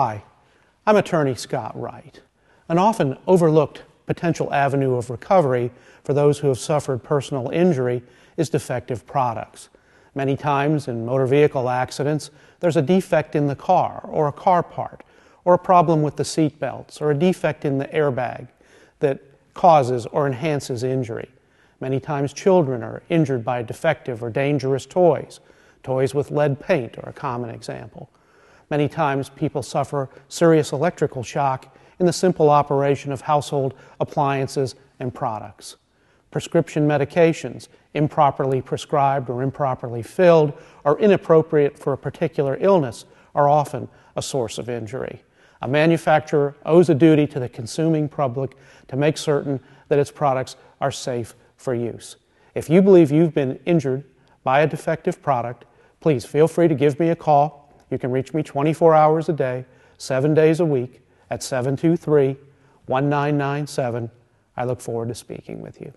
Hi, I'm attorney Scott Wright. An often overlooked potential avenue of recovery for those who have suffered personal injury is defective products. Many times in motor vehicle accidents, there's a defect in the car or a car part, or a problem with the seat belts, or a defect in the airbag that causes or enhances injury. Many times children are injured by defective or dangerous toys. Toys with lead paint are a common example. Many times people suffer serious electrical shock in the simple operation of household appliances and products. Prescription medications, improperly prescribed or improperly filled, or inappropriate for a particular illness, are often a source of injury. A manufacturer owes a duty to the consuming public to make certain that its products are safe for use. If you believe you've been injured by a defective product, please feel free to give me a call. You can reach me 24 hours a day, seven days a week at 723 1997. I look forward to speaking with you.